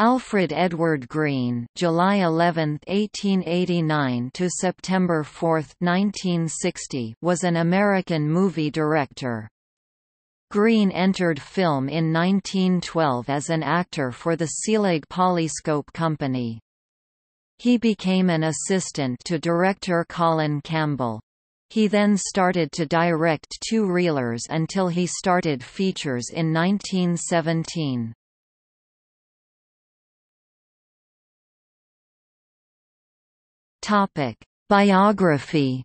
Alfred Edward Green July 11, 1889 to September 4, 1960 was an American movie director. Green entered film in 1912 as an actor for the Selig Polyscope Company. He became an assistant to director Colin Campbell. He then started to direct two-reelers until he started features in 1917. Topic: Biography.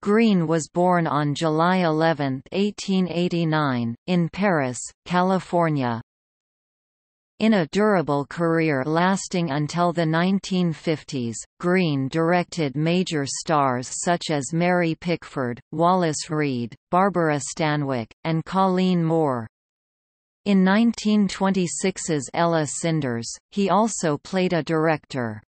Green was born on July 11, 1889, in Perris, California. In a durable career lasting until the 1950s, Green directed major stars such as Mary Pickford, Wallace Reid, Barbara Stanwyck, and Colleen Moore. In 1926's Ella Cinders, he also played a director.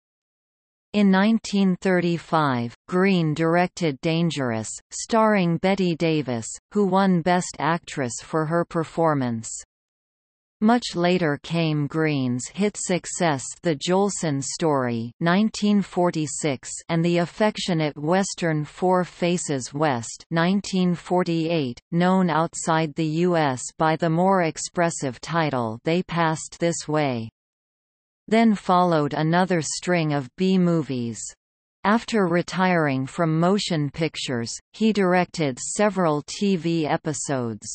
In 1935, Green directed Dangerous, starring Bette Davis, who won Best Actress for her performance. Much later came Green's hit success The Jolson Story 1946 and the affectionate western Four Faces West 1948, known outside the U.S. by the more expressive title They Passed This Way. Then followed another string of B-movies. After retiring from motion pictures, he directed several TV episodes.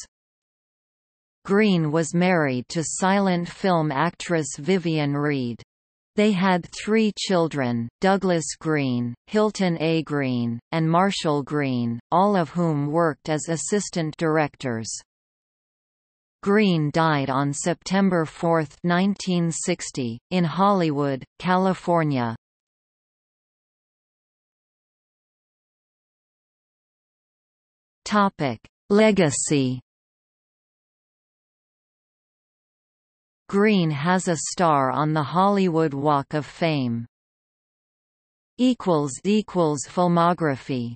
Green was married to silent film actress Vivian Reed. They had three children, Douglas Green, Hilton A. Green, and Marshall Green, all of whom worked as assistant directors. Green died on September 4, 1960, in Hollywood, California. Legacy Green has a star on the Hollywood Walk of Fame. Filmography